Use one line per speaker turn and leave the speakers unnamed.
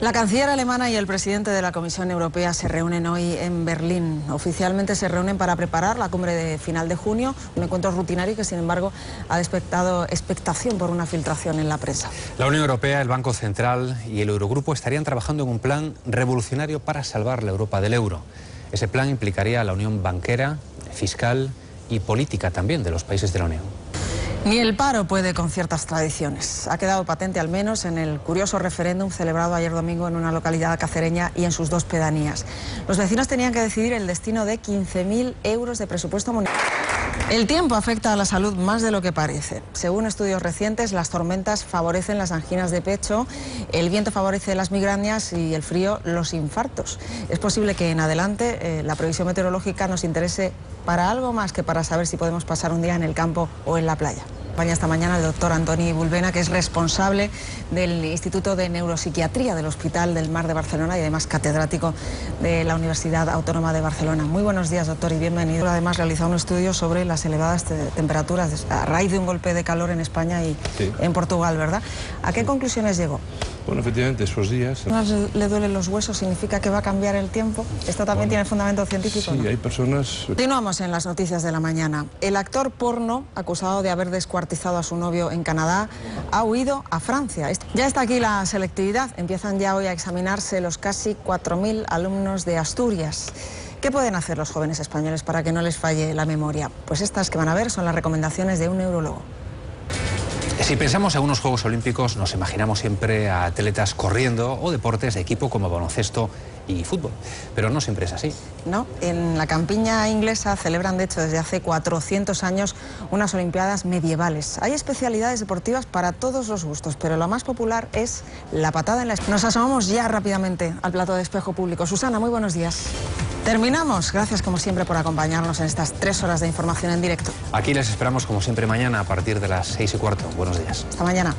La canciller alemana y el presidente de la Comisión Europea se reúnen hoy en Berlín. Oficialmente se reúnen para preparar la cumbre de final de junio, un encuentro rutinario que, sin embargo, ha despertado expectación por una filtración en la prensa.
La Unión Europea, el Banco Central y el Eurogrupo estarían trabajando en un plan revolucionario para salvar la Europa del euro. Ese plan implicaría la unión banquera, fiscal y política también de los países de la Unión.
Ni el paro puede con ciertas tradiciones. Ha quedado patente al menos en el curioso referéndum celebrado ayer domingo en una localidad cacereña y en sus dos pedanías. Los vecinos tenían que decidir el destino de 15.000 euros de presupuesto municipal. El tiempo afecta a la salud más de lo que parece. Según estudios recientes, las tormentas favorecen las anginas de pecho, el viento favorece las migrañas y el frío los infartos. Es posible que en adelante eh, la previsión meteorológica nos interese para algo más que para saber si podemos pasar un día en el campo o en la playa. Acompaña esta mañana el doctor Antoni Bulbena, que es responsable del Instituto de Neuropsiquiatría del Hospital del Mar de Barcelona y además catedrático de la Universidad Autónoma de Barcelona. Muy buenos días, doctor, y bienvenido. Además, realizado un estudio sobre las elevadas temperaturas a raíz de un golpe de calor en España y en Portugal, ¿verdad? ¿A qué conclusiones llegó?
Bueno, efectivamente, esos días...
le duelen los huesos, significa que va a cambiar el tiempo. Esto también tiene fundamento científico.
Sí, hay personas...
Continuamos en las noticias de la mañana. El actor porno, acusado de haber descuartizado a su novio en Canadá, ha huido a Francia. Ya está aquí la selectividad. Empiezan ya hoy a examinarse los casi 4.000 alumnos de Asturias. ¿Qué pueden hacer los jóvenes españoles para que no les falle la memoria? Pues estas que van a ver son las recomendaciones de un neurólogo.
Si pensamos en unos Juegos Olímpicos, nos imaginamos siempre a atletas corriendo o deportes de equipo como baloncesto y fútbol. Pero no siempre es así.
No, en la campiña inglesa celebran de hecho desde hace 400 años unas Olimpiadas medievales. Hay especialidades deportivas para todos los gustos, pero la más popular es la patada en la espalda. Nos asomamos ya rápidamente al plato de espejo público. Susana, muy buenos días. Terminamos. Gracias como siempre por acompañarnos en estas tres horas de información en directo.
Aquí les esperamos como siempre mañana a partir de las seis y cuarto. Buenos días.
Hasta mañana.